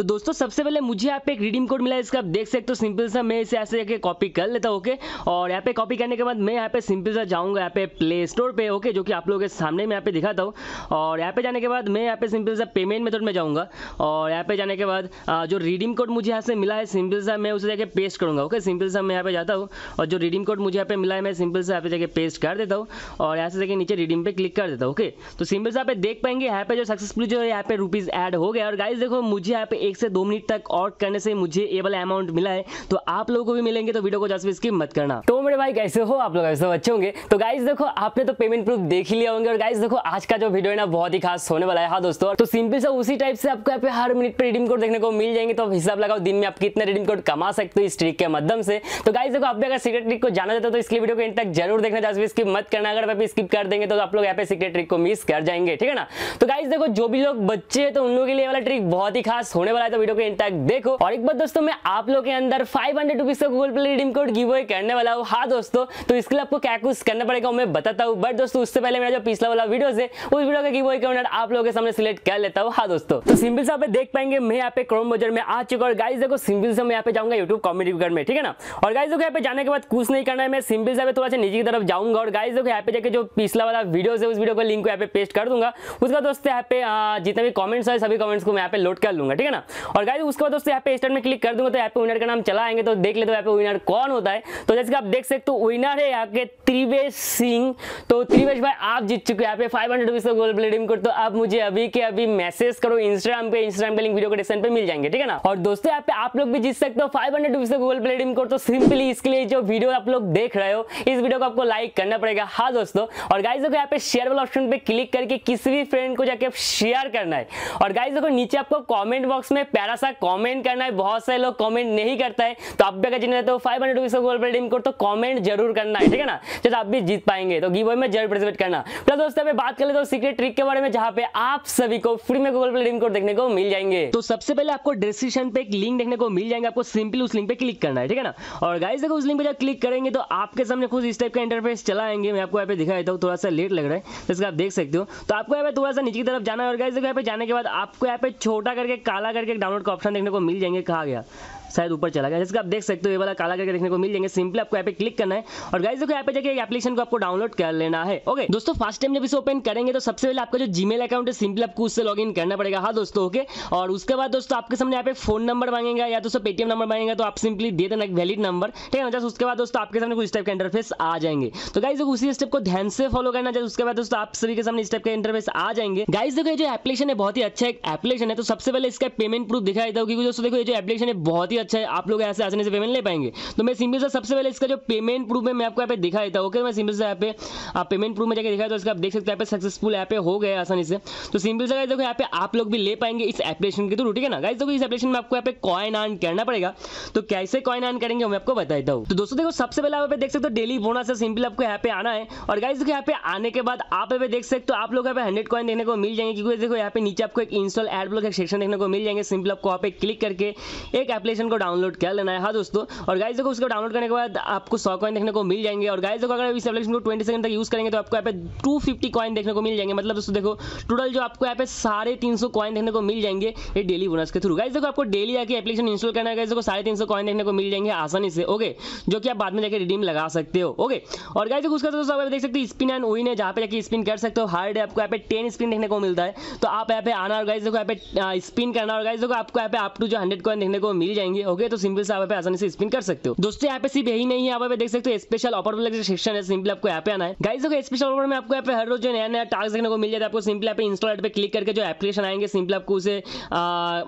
तो दोस्तों सबसे पहले मुझे यहाँ पे एक रिडीम कोड मिला है इसका आप देख सकते हो सिंपल सा मैं इसे ऐसे जाके कॉपी कर लेता हूँ ओके और यहाँ पे कॉपी करने के बाद मैं यहाँ पे सिंपल सा जाऊँगा यहाँ पे प्ले स्टोर पे ओके जो कि आप लोगों के सामने मैं यहाँ पे दिखाता हूँ और यहाँ पे जाने के बाद मैं यहाँ पे सिंपल सा पेमेंट मेथड में जाऊँगा और यहाँ पे जाने के बाद जो रिडीम कोड मुझे यहाँ से मिला है सिंपल सा मैं उसे जाके पेस्ट करूँगा ओके सिंपल सा मैं यहाँ पे जाता हूँ और जो रिडीम कोड मुझे यहाँ पे मिला है मैं सिंपल से यहाँ पे जाके पेस्ट कर देता हूँ और यहाँ से जाके नीचे रिडीम पे क्लिक कर देता हूँ ओके तो सिंपल सा आप देख पाएँगे यहाँ पे जो सक्सेसफुल जो यहाँ पे रुपीज़ ऐड हो गया और गाइज़ देखो मुझे यहाँ पे एक से दो मिनट तक और करने से मुझे ये वाला अमाउंट मिला है तो आप लोगों को भी मिलेंगे तो वीडियो को जस्ट स्किप मत करना। तो मेरे भाई, कैसे हो? आप लोग ऐसे अच्छे होंगे। तो गाइज़ देखो, आपने तो पेमेंट प्रूफ देख ही लिया होंगे। और गाइज़ देखो, आज का जो वीडियो है ना, बहुत ही खास होने वाला है। हाँ दोस्तों तो सिंपल सा उसी टाइप से आपको यहाँ पे हर मिनट पे रिडीम कोड देखने को मिल जाएँगे। तो हिसाब लगाओ, दिन में आप कितने रिडीम कोड कमा सकते हो इस ट्रिक के माध्यम से। तो गाइज़ देखो, आप भी अगर सीक्रेट ट्रिक को जाना चाहते हो तो इसलिए वीडियो को इन तक ज़रूर देखना। जस्ट स्किप मत करना। अगर आप स्किप कर देंगे तो आप लोग यहाँ पे सीक्रेट ट्रिक को मिस कर जाएँगे, ठीक है ना? तो गाइज़ देखो, जो भी लोग बच्चे हैं तो उन लोगों के लिए वाला ट्रिक बहुत ही खास होने वाला है तो वीडियो को तक देखो। और एक बात दोस्तों, मैं आप लोग के अंदर फाइव हंड्रेड रुपीज़ का Google Pay redeem code giveaway करने वाला हूँ। हाँ दोस्तों तो इसके लिए आपको क्या कुछ करना पड़ेगा मैं बताता हूँ। बट दोस्तों, उससे पहले मेरा जो पिछला वाला वीडियो है, उस वीडियो का गिव अवे का आप लोगों के सामने सिलेक्ट कर लेता हूँ। हाँ दोस्तों तो सिंपल से आप देख पाएँगे, मैं यहाँ पे क्रोम बजर में आ चुका और गाइस देखो, सिंपल से मैं यहाँ पे जाऊँगा यूट्यूब कॉमेडी में, ठीक है ना? और गाइस देखो, यहाँ पे जाने के बाद कुछ नहीं करना है। मैं सिंपल से थोड़ा सा नीचे की तरफ़ जाऊँगा। और गाइस देखो, यहाँ पे जाके जो पिछला वाला वीडियो है, उस वीडियो को लिंक को यहाँ पे पेस्ट कर दूँगा। उसका दोस्तों, यहाँ पे जितने भी कॉमेंट्स है, सभी कॉमेंट्स को मैं यहाँ पे लोड कर लूँगा, ठीक है ना? और गाइस उसके बाद दोस्तों यहाँ पे स्टार्ट में क्लिक कर दूँगा तो यहाँ पे विनर का नाम चला आएँगे तो देख लेते हो यहाँ पे विनर कौन होता है। तो जैसे आप देख सकते हो विनर है यहाँ के त्रिवेश सिंह। तो त्रिवेश भाई, आप जीत चुके हैं यहाँ पे फाइव हंड्रेड रुपीज़ का गोल्ड प्लेटिंग कोड तो आप मुझे अभी के अभी मैसेज करो इंस्टाग्राम पे इंस्टाग्राम पे लिंक वीडियो को डिस्क्रिप्शन पे मिल जाएँगे, ठीक है ना? और दोस्तों यहाँ पे आप लोग भी जीत सकते हो फाइव हंड्रेड रुपीज़ का गूगल प्लेटिंग कोड तो सिंपली इसके लिए जो वीडियो आप लोग देख रहे हो, इस वीडियो को आपको लाइक करना पड़ेगा। हाँ दोस्तों, और गाइज़ देखो यहाँ पे शेयर वाला ऑप्शन पे क्लिक करके किसी भी फ्रेंड को जाके शेयर करना है। और गाइज़ देखो नीचे आपको कॉमेंट बॉक्स में प्यारा सा कॉमेंट करना है। बहुत सारे लोग कॉमेंट नहीं करता है। तो आप भी अगर जीतना चाहते हो five hundred rupees Google plating code तो कॉमेंट ज़रूर करना है, ठीक है ना? जैसे आप भी जीत पाएँगे तो गिव में ज़रूर पार्टिसिपेट करना। प्लस दोस्तों पे बात कर ले तो सीक्रेट ट्रिक के बारे में, जहाँ पे आप सभी को फ्री में गूगल प्ले कोड देखने को मिल जाएँगे। तो सबसे पहले आपको डिस्क्रिप्शन पे एक लिंक देखने को मिल जाएँगे, आपको सिंपली उस लिंक पे क्लिक करना है, ठीक है ना? और गाइस देखो उस लिंक पे जब क्लिक करेंगे तो आपके सामने खुद इस टाइप का इंटरफेस चला आएँगे। मैं आपको यहाँ पे दिखा देता हूँ, थोड़ा सा लेट लग रहा है, जैसे आप देख सकते हो। तो आपको यहाँ पे थोड़ा सा नीचे की तरफ़ जाना है, और गाइस देखो यहाँ पे जाने के बाद आपको यहाँ पे छोटा करके काला करके डाउनलोड का ऑप्शन देखने को मिल जाएँगे कहा गया। शायद ऊपर चला गया। जैसे आप देख सकते हो, ये वाला काला करके देखने को मिल जाएँगे। सिंपली आपको यहाँ पे क्लिक करना है। और गाइस देखो यहाँ पे जाके एप्लीकेशन को आपको डाउनलोड कर लेना है। ओके दोस्तों फ़र्स्ट टाइम जब इसे ओपन करेंगे तो सबसे पहले आपका जो जीमेल अकाउंट है सिंपली आपको उससे लॉग करना पड़ेगा। हाँ दोस्तों ओके और उसके बाद दोस्तों, आपके सामने यहाँ पे फ़ोन नंबर मांगेगा या दोस्तों पेटीएम नंबर मांगेगा तो आप सिंपली दे देना वैलिड नंबर ठीक है जस्ट उसके बाद दोस्तों, आपके सामने कुछ टाइप का इंटरफेस आ जाएँगे। तो देखो, उसी स्टेप को ध्यान से फॉलो करना। जस्ट उसके बाद दोस्तों, आप सभी के सामने इस टाइप का इंटरफेस आ जाएँगे। गाइस देखो जो एप्लीकेशन है, बहुत ही अच्छा एक एप्लीकेशन है। तो सबसे पहले इसका पेमेंट प्रूफ दिखाई हूँ क्योंकि दोस्तों, देखो, ये जो एप्लीकेशन है, बहुत ही अच्छा है आप लोग ऐसे आसानी से पेमेंट ले पाएँगे तो मैं सिंपल से सबसे पहले इसका जो पेमेंट प्रूफ है मैं आपको यहाँ पे दिखा देता हूँ ओके मैं सिंपल से यहाँ पे आप पेमेंट प्रूफ में जाकर दिखाया तो इसका आप देख सकते हैं यहाँ सक्सेसफुल यहाँ पे हो गए आसानी से तो सिंपल से देखो यहाँ पे आप लोग भी ले पाएँगे इस एप्लीकेशन के थ्रू ठीक है ना गाइस देखो इस एप्लीकेशन में आपको यहाँ पे कॉइन अर्न करना पड़ेगा तो कैसे कॉइन अर्न करेंगे मैं आपको बताता हूँ तो दोस्तों देखो सबसे पहले आप देख सकते हो डेली बोनस है सिंपल आपको यहाँ पे आना है और गाइस देखो यहाँ पे आने के बाद आप यहाँ पे देख सकते हो आप लोग यहाँ पे हंड्रेड कॉइन देखने को मिल जाएँगे क्योंकि देखो यहाँ पे नीचे आपको एक इंस्टॉल एड ब्लॉक सेक्शन देखने को मिल जाएँगे सिंपल आपको वहाँ पे क्लिक करके एक एप्लीकेशन को डाउनलोड कर लेना है? हाँ दोस्तों, और गाइस देखो, उसको डाउनलोड करने के बाद आपको सौ कॉइन देखने को मिल जाएँगे। और गाइस देखो, अगर इस एप्लीकेशन को ट्वेंटी सेकंड तक यूज़ करेंगे तो आपको यहाँ पे टू फिफ्टी कॉइन देखने को मिल जाएँगे। मतलब दोस्तों देखो टोटल जो आपको यहाँ पे साढ़े तीन सौ कॉइन देखने को मिल जाएँगे, ये डेली बोनस के थ्रू गाइस देखो, आपको डेली आके एप्लीकेशन इंस्टॉल करना है। देखो, साढ़े तीन सौ कॉइन देखने को मिल जाएँगे आसानी से ओके जो कि आप बाद में जाकर रिडीम लगा सकते हो ओके और गाइस देखो, उसका दोस्तों आप देख सकते हो स्पिन एंड विन है, जहाँ पे जाकर स्पिन कर सकते हो। हर डे आपको यहाँ पे टेन स्पिन देखने को मिलता है। तो आप यहाँ पे आना और गाइस देखो यहाँ पे स्पिन करना। और गाइस देखो, आपको यहाँ पे अप टू जो हंड्रेड कॉइन देखने को मिल जाएँगे। ओके तो सिंपल से आप आसानी से स्पिन कर सकते हो। दोस्तों, यहाँ पे सिर्फ़ यही नहीं है, आप देख सकते हो स्पेशल ऑफ़र वाला जो सेक्शन है सिंपली आपको यहाँ पे आना है। गाइस देखो स्पेशल ऑफ़र में आपको यहाँ पे हर रोज नया नया टास्क देखने को मिल जाता है, आपको सिंपली यहाँ पे इंस्टॉल पे क्लिक करके जो एप्लीकेशन आएँगे सिंपली आपको उसे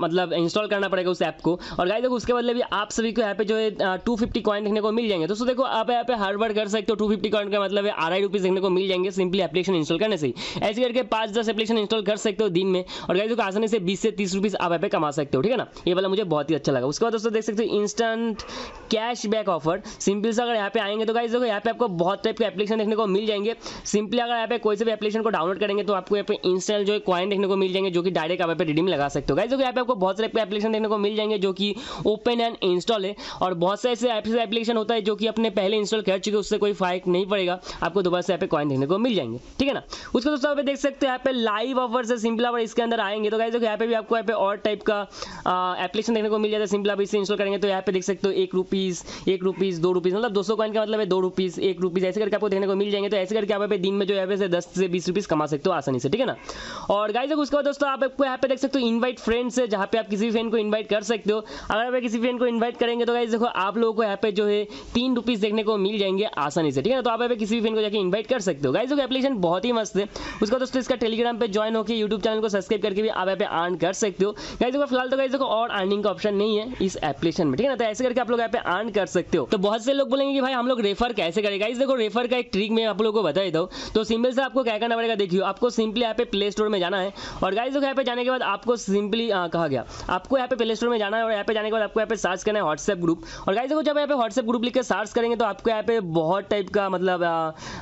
मतलब इंस्टॉल करना पड़ेगा उस ऐप को। और गाइस देखो, उसके बदले भी आप सभी को यहाँ पे जो है टू फिफ्टी कॉइन देखने को मिल जाएँगे। दोस्तों, देखो, आप यहाँ पे हर बार कर सकते हो टू फिफ्टी कॉइन का मतलब है आर आई रुपीज़ देखने को मिल जाएँगे सिंपली एप्लीकेशन इंस्टॉल करने से। ऐसे करके पाँच दस एप्लीकेशन इंस्टॉल कर सकते हो दिन में। और गाइस देखो, आसानी से बीस से तीस रुपीज़ आप यहाँ पे कमा सकते हो, ठीक है ना? ये वाला मुझे बहुत ही अच्छा लगा। उसके बाद दोस्तों देख सकते हो instant cash back offer simple से अगर यहाँ पे आएँगे तो गाइज़ देखो यहाँ पे आपको बहुत टाइप के एप्लीकेशन देखने को मिल जाएँगे सिंपली अगर यहाँ पे कोई से भी एप्लीकेशन को डाउनलोड करेंगे तो आपको यहाँ पे इंस्टेंट जो कॉइन देखने को मिल जाएँगे जो कि डायरेक्ट आप रिडीम लगा सकते हो गाइज़ देखो यहाँ पे आपको बहुत सारे एप्लीकेशन देखने को मिल जाएँगे जो कि ओपन एंड इंस्टॉल है और बहुत से ऐसे एप्लीकेशन होता है जो कि अपने पहले इंस्टॉल कर चुके उससे कोई फायक नहीं पड़ेगा आपको दोबारा से यहाँ पे कॉइन देखने को मिल जाएँगे ठीक है ना उसको दोस्तों यहाँ पे देख सकते हैं यहाँ पे लाइव ऑफ़र से सिंपल अगर इसके अंदर आएँगे तो गाइज़ देखो यहाँ पे भी आपको यहाँ पे और टाइप का एप्लीकेशन देखने को मिल जाता है सिंपल आप इंस्टॉल करेंगे तो यहाँ पे देख सकते हो एक रुपीज़ एक रुपीज़ दो रुपीज़ मतलब दो सौ कॉइन का मतलब है दो रुपीज़ एक रुपीज़ ऐसे करके आपको देखने को मिल जाएँगे। तो ऐसे करके आप दिन में जो से दस से बीस रुपीज़ कमा सकते हो आसानी से, ठीक है ना? और गाइज़ उसके बाद दोस्तों आप आपको यहाँ पे देख सकते हो इन्वाइट फ्रेंड्स है, जहाँ पे आप किसी फ्रेंड को इन्वाइट कर सकते हो। अगर आप किसी फ्रेंड को इन्वाइट करेंगे तो गाइज़ देखो आप लोगों को यहाँ पे जो है तीन रुपीज़ देखने को मिल जाएँगे आसानी से, ठीक है ना? तो आप यहाँ पे किसी भी फ्रेंड को जाकर इन्वाइट कर सकते हो। गाइज़ देखो एप्लीकेशन बहुत ही मस्त है। उसका दोस्तों इसका टेलीग्राम पे ज्वाइन होकर यूट्यूब चैनल को सब्सक्राइब करके भी आप यहाँ पे अर्न कर सकते हो। गाइज़ देखो फ़िलहाल तो गाइज़ देखो और अर्निंग का ऑप्शन नहीं है। इस एप्लीकेशन में ठीक है ना तो ऐसे करके आप लोग यहाँ पे अर्न कर सकते हो तो बहुत से लोग बोलेंगे कि भाई हम लोग रेफर कैसे करें गाइज़ देखो रेफर का एक ट्रिक मैं आप लोगों को बता देता हूँ तो सिंपल से आपको क्या करना पड़ेगा देखियो आपको सिंपली यहाँ पे प्ले स्टोर में जाना है और गाइज़ देखो यहाँ पे जाने के बाद आपको सिंपली कहा गया आपको यहाँ पे प्ले स्टोर में जाना है और यहाँ पे जाने के बाद आपको यहाँ पे सर्च करना है व्हाट्सएप ग्रुप और गाइज़ देखो जब यहाँ पे व्हाट्सएप ग्रुप लिख के सर्च करेंगे तो आपको यहाँ पे बहुत टाइप का मतलब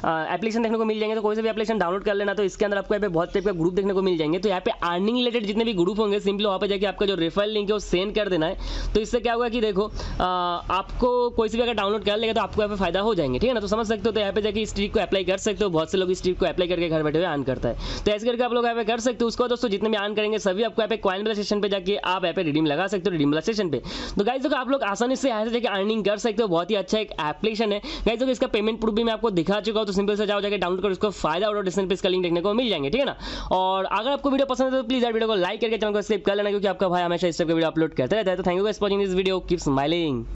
एप्लीकेशन देखने को मिल जाएँगे तो कोई से भी एप्लीकेशन डाउनलोड कर लेना तो इसके अंदर आपको यहाँ पे बहुत टाइप का ग्रुप देखने को मिल जाएँगे तो यहाँ पे अर्निंग रिलेटेड जितने भी ग्रुप होंगे सिंपली वहाँ पे जाके आपका जो रेफरल लिंक है वो सेंड कर देना है तो इससे क्या होगा कि देखो आ, आपको कोई से भी अगर डाउनलोड कर लेगा तो आपको यहाँ पे फ़ायदा हो जाएँगे ठीक है ना? तो समझ सकते हो तो यहाँ पे जाके इस ट्रिक को अप्लाई कर सकते हो बहुत से लोग इस ट्रिक को अप्लाई करके घर बैठे हुए आन करता है। तो ऐसे करके आप लोग यहाँ पे कर सकते हो उसको दोस्तों जितने भी आन करेंगे सभी आपको यहाँ पे क्वाइन वाला सेशन पे जाके आप यहाँ पे रिडीम लगा सकते हो रिडीम वाला सेशन पे। तो गाइज़ देखो आप लोग आसानी से यहाँ से जाके अर्निंग कर सकते हो बहुत ही अच्छा एक एप्लीकेशन है। गाइज़ देखो इसका पेमेंट प्रूफ भी मैं आपको दिखा चुका हूँ तो सिंपल से जाओ जाकर डाउनलोड करो उसको फ़ायदा और डिस्क्रिप्शन पे इसका लिंक देखने को मिल जाएँगे ठीक है ना? और अगर आपको वीडियो पसंद है तो प्लीज़ यार वीडियो को लाइक करके चैनल को सब्सक्राइब कर लेना क्योंकि आपका भाई हमेशा इस टाइप का वीडियो अपलोड करता रहता है। तो thank you for watching this video keep smiling